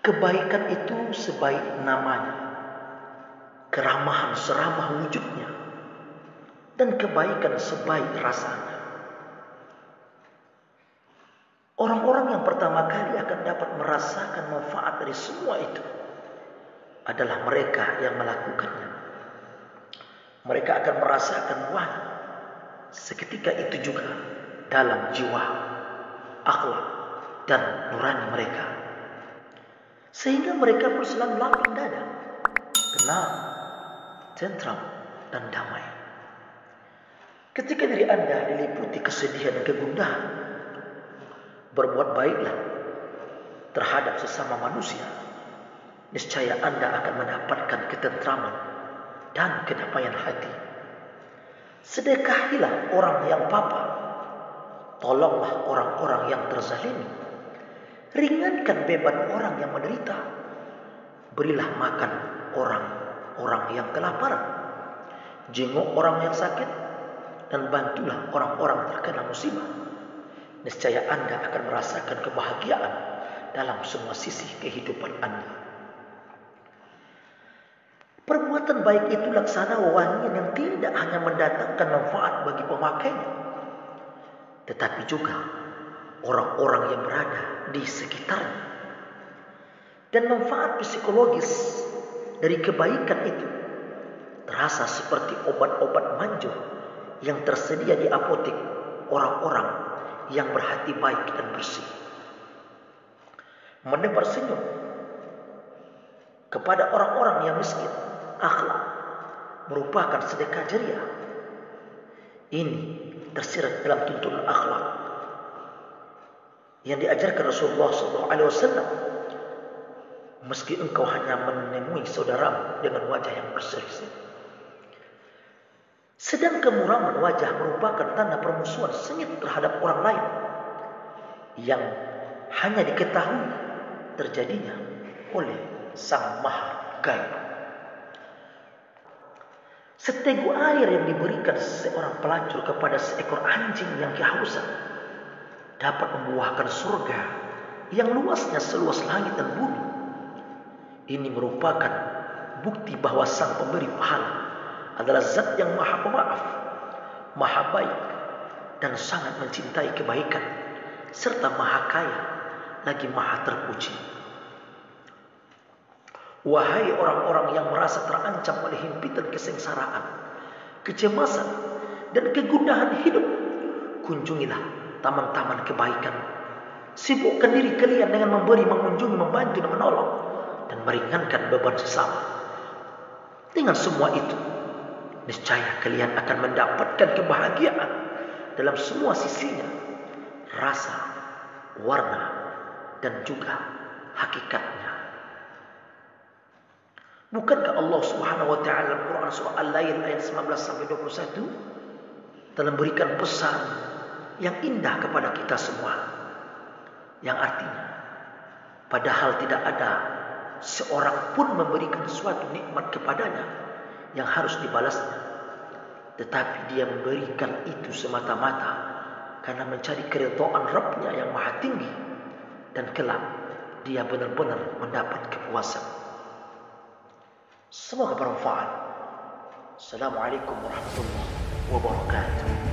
Kebaikan itu sebaik namanya. Keramahan seramah wujudnya. Dan kebaikan sebaik rasanya. Orang-orang yang pertama kali akan dapat merasakan manfaat dari semua itu adalah mereka yang melakukannya. Mereka akan merasakan wah seketika itu juga dalam jiwa, akhlak, dan nurani mereka. Sehingga mereka berselang lapang dada, tenang, tentram, dan damai. Ketika diri anda diliputi kesedihan dan kegundahan, berbuat baiklah terhadap sesama manusia, niscaya anda akan mendapatkan ketentraman dan kedamaian hati. Sedekahilah orang yang papa, tolonglah orang-orang yang terzalimi, ringankan beban orang yang menderita, berilah makan orang-orang yang kelaparan, jenguk orang yang sakit, dan bantulah orang-orang terkena musibah. Niscaya anda akan merasakan kebahagiaan dalam semua sisi kehidupan anda. Perbuatan baik itu laksana wewangian yang tidak hanya mendatangkan manfaat bagi pemakainya, tetapi juga orang-orang yang berada di sekitarnya. Dan manfaat psikologis dari kebaikan itu terasa seperti obat-obat manjur yang tersedia di apotek orang-orang yang berhati baik dan bersih. Menebar senyum kepada orang-orang yang miskin akhlak merupakan sedekah jariah. Ini tersirat dalam tuntunan akhlak yang diajarkan Rasulullah SAW. Meski engkau hanya menemui saudaramu dengan wajah yang berseri Sedang kemuraman wajah merupakan tanda permusuhan sengit terhadap orang lain yang hanya diketahui terjadinya oleh Sang Maha Gaib. Seteguk air yang diberikan seorang pelacur kepada seekor anjing yang kehausan dapat membuahkan surga yang luasnya seluas langit dan bumi. Ini merupakan bukti bahwa sang pemberi pahala adalah zat yang maha pemaaf, maha baik, dan sangat mencintai kebaikan, serta maha kaya, lagi maha terpuji. Wahai orang-orang yang merasa terancam oleh himpitan kesengsaraan, kecemasan, dan kegundahan hidup, kunjungilah taman-taman kebaikan. Sibukkan diri kalian dengan memberi, mengunjungi, membantu, dan menolong, dan meringankan beban sesama. Dengan semua itu, niscaya kalian akan mendapatkan kebahagiaan dalam semua sisinya, rasa, warna, dan juga hakikatnya. Bukankah Allah Subhanahu wa taala Quran surah Al-Lail ayat 19 sampai 21 telah memberikan pesan yang indah kepada kita semua. Yang artinya padahal tidak ada seorang pun memberikan suatu nikmat kepadanya yang harus dibalasnya. Tetapi dia memberikan itu semata-mata karena mencari keridhaan Rabbnya yang maha tinggi dan kelak dia benar-benar mendapat kepuasan. Semoga bermanfaat. Assalamualaikum warahmatullahi wabarakatuh.